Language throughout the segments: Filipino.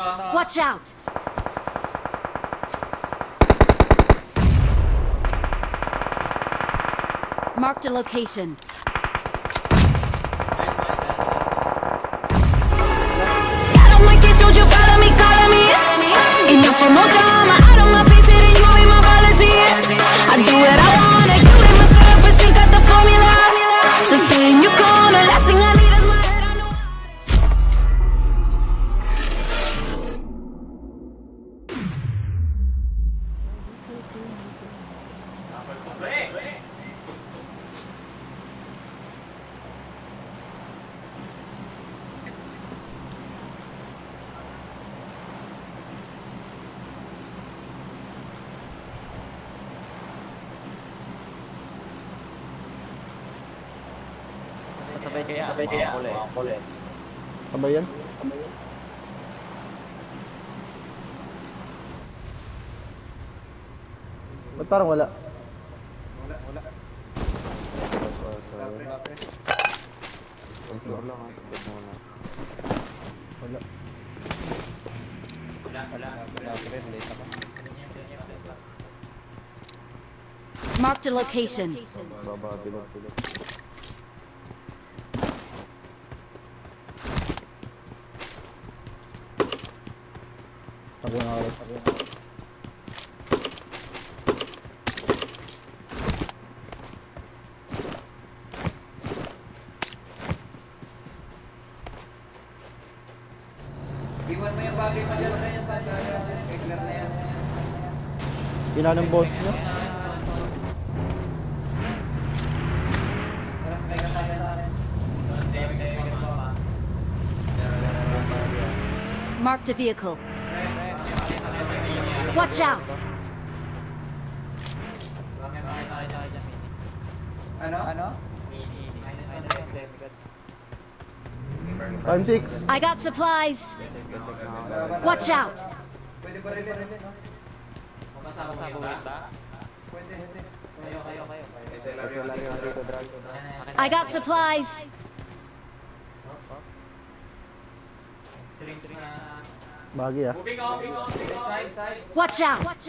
Uh-huh. Watch out! Marked a location. I don't like this, don't you follow me, calling me. And I'm from kaya, sabay kaya. Mga kule. Sabay yan? Ba't parang wala? Wala. Wala, wala. Wala. Late ako. Marked a location. Baba, bilog, bilog. Ako na ako. Iwan mo yung bagay mo dyan na yan, Sandra. Regular na yan. Ina ng boss niya. Marked a vehicle. Watch out! Ano? Ano? Time 6. I got supplies. Watch out! I got rin rin? Kasama mo ba? Pwede. Kayo, kayo, kayo. SLR yung dito, drag. I got supplies. Bagi ah. Watch out!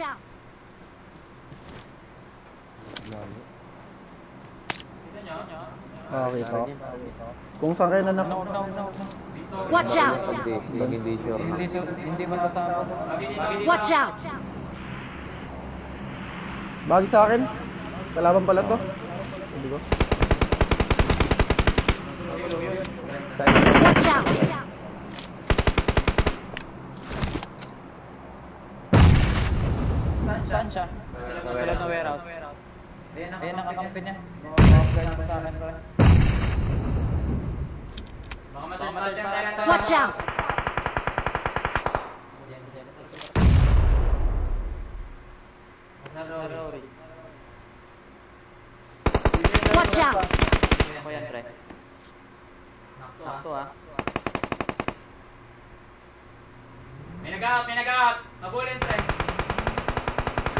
Okay to. Kung saan kayo nanak... Watch out! Hindi, pag hindi sure. Hindi, man kasama. Watch out! Bagi sa akin. Kalaban pala to. Hindi ko. Watch out! Saan siya? Wala na warehouse. Ayun, nakakampi niya. sa akin. Watch out! Watch out! Ako yan, pre. Sakto ah. May nag-out, may nag-out. Habulin, pre.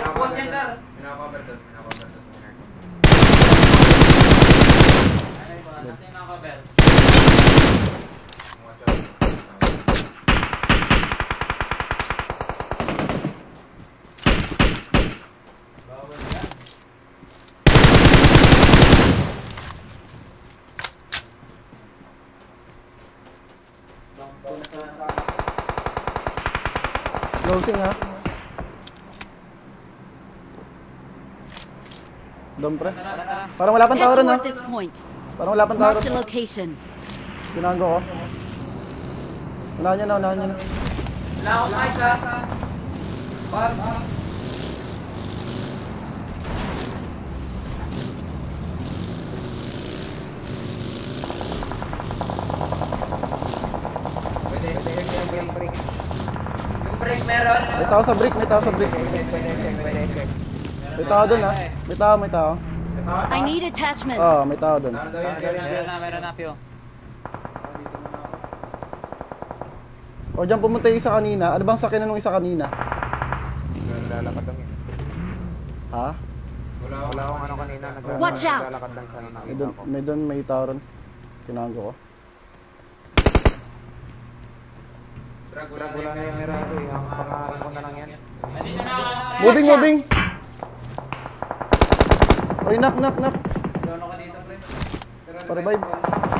Ako, Sandra. Pinakover doon, pinakover doon. Ano ba? Nasa yan. Closing ha. Dom pre. Parang wala pang tower no? Parang wala pang tower. Marked a location. Tinago ko. Unahan niya na, unahan niya na. Wala akong mic ha. Pag. May tao sa brick, may tao sa brick. Pwede, pwede, pwede, pwede. May tao dun ha. May tao, may tao. I need attachments. Oo, may tao yun? Meron na, meron na, Pio. O dyan pumunta yung isa kanina. Ano bang sakyan nung isa kanina? Lalakad lang yun. Ha? Wala akong ano kanina. Watch out! Naglalakad. May ko. may dun, may tao ron. Tinago ko. Drag, wala na yung Merado eh. Ang pangalan ko na lang yan. Na. Moving, moving. Oy, knock, knock, knock. Doon ako dito, pre. Pero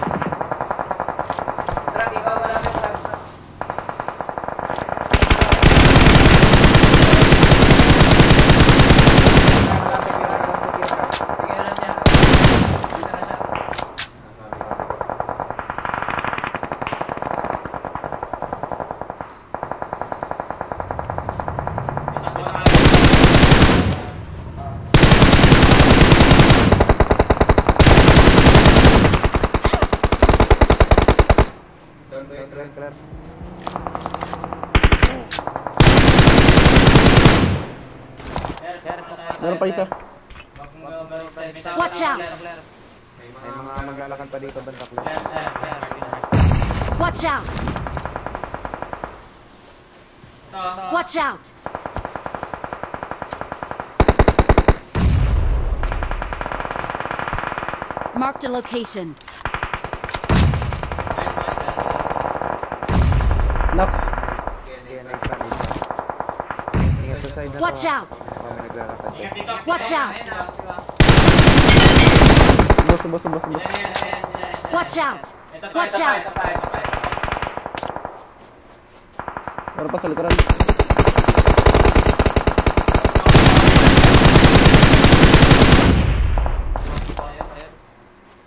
Meron pa isa. Watch out! May mga maglalakad pa dito banda clear. Watch out! Watch out! Marked a location. Knock. Kaya na isa, isa. Ingat sa side na to, Watch out! Watch out! Boss, boss, boss, boss. Watch out! Ito pa, Watch ito pa, out! ito pa, ito pa, ito pa. Meron pa sa likuran.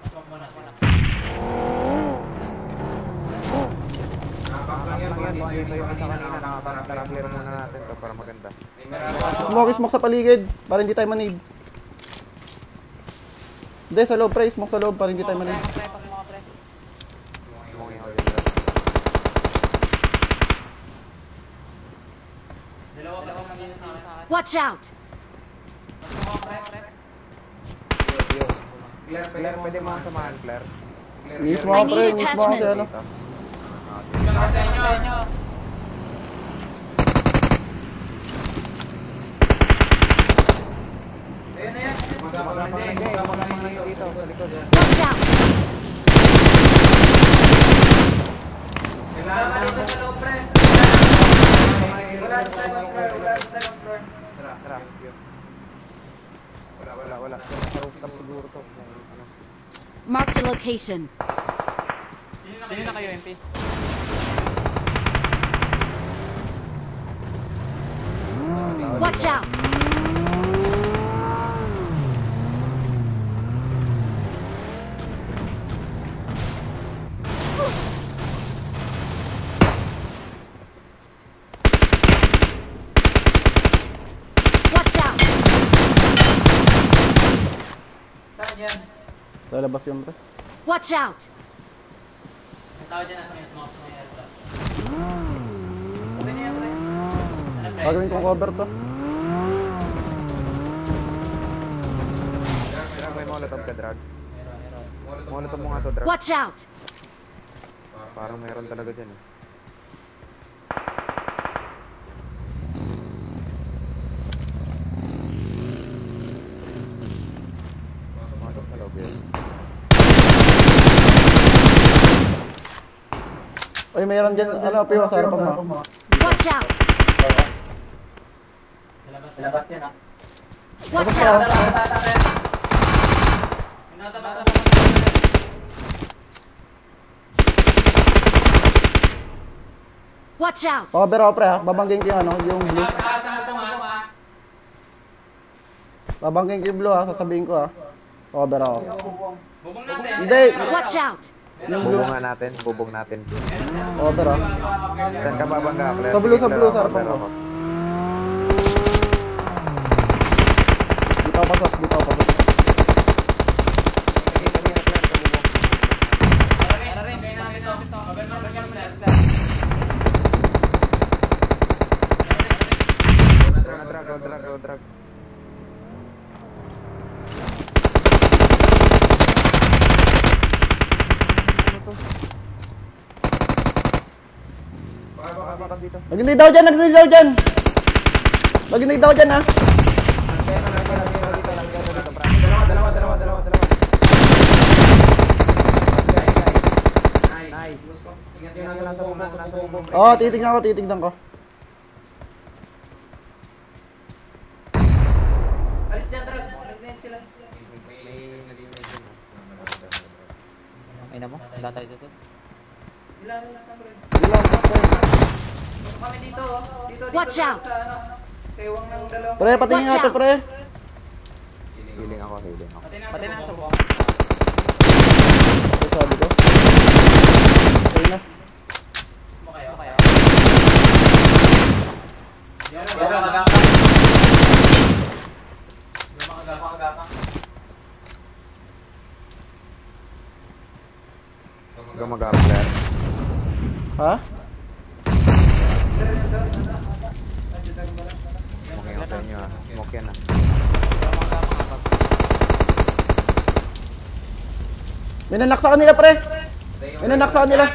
Smoke muna, nakapara-clear muna natin to para maganda. Smoke, smoke sa paligid. Para hindi tayo manid. Hindi, sa loob, pre. Smoke sa loob para hindi tayo akin. Watch out! Clear, Claire, pwede mga samahan, Claire. Ako, need pre. Mismo ako si attachments. ano. Sa inyo. Ayun na yan. Mga mga mga mga mga dito sa likod. Watch out! Kailangan ka dito sa loob, pre. Wala sa second floor, wala sa second floor. Tara, tara. Wala, wala, wala. Sa rooftop siguro to. Marked a location. Sino na kayo, MP? Watch out! Watch out! Saan yan? Sa labas yun, pre. Watch out! Ang tao dyan nasa may smoke, na yan, pre. Ano? Gagawin kong cover to. May molotov ka, drag. Molotov mo nga to, drag. Watch out! Parang meron talaga dyan eh. Oy, mayroon dyan. Ano, piwa sa harapan mo. Watch out! Labas yan, ah. Watch Pasok out! Watch out! Cover ako, pre, ha. Babangging ko yung ano, yung blue. Ah. Babangging ko yung blue, ha. Sasabihin ko, ha. Cover ako. Bubong natin. Hindi. Watch out! Bubong natin, bubong natin. Cover, ha. Saan ka babangga? Sa blue, sa blue, sa harapan ko. Dito ako pasok, dito ako pasok. Sige, sige, Claire, sa bubong. Ano rin, kaya namin ito. Cover mo, cover mo, Claire. Drag, drag, go, drag, go, drag. Baka dito. Nagintay daw dyan, nagintay daw dyan. Nagintay daw dyan, ha. Dalawa, dalawa, dalawa, dalawa, dalawa. Nice. ko. Ingat yung nasa bubong, nasa bubong. Oo, oh, titignan ko, titignan ko. Alis dyan, Drag. Dyan sila. Ay na mo, wala tayo dito. Ilan na nasa pre. Kami dito, oh. Dito, dito. Watch out. Sa ano. Kaiwang ng dalawang. Pre, patingin nga to, pre. Healing ako, healing ako. Pati na sa buong. Ito sabi ko. Okay na. mo kayo. kayo. Yung mga magapa. Yung mga magapa, magapa. Gumagap player. Ha? Smoking ako sa inyo ah. Smoke yan ah. May nanak sa kanila, pre. May nanak sa kanila.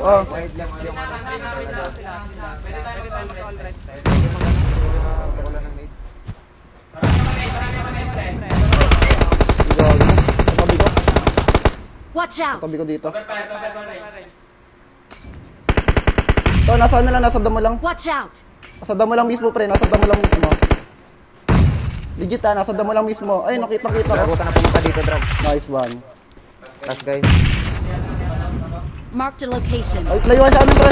Oh. Watch out! Tabi ko dito. Ito, nasa ano lang, nasa damo lang. Watch out! Nasa damo lang mismo, pre. Nasa damo lang mismo. Legit ah, nasa damo lang mismo. Ay, nakita-kita Drag, ko. huwag ka na pumunta dito, Drag. Nice one. Last guys. Marked a location. Ay, layuan sa amin, pre.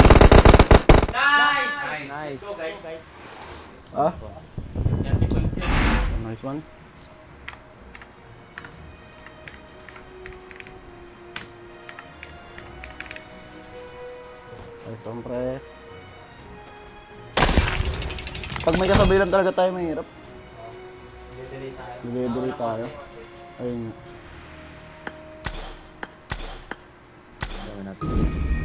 Nice! Nice. Go, guys. Ah, nice one. Nice one, pre. Pag may kasabay lang talaga tayo, mahirap. Nagdidiri tayo. Ayun nga. Gawin natin.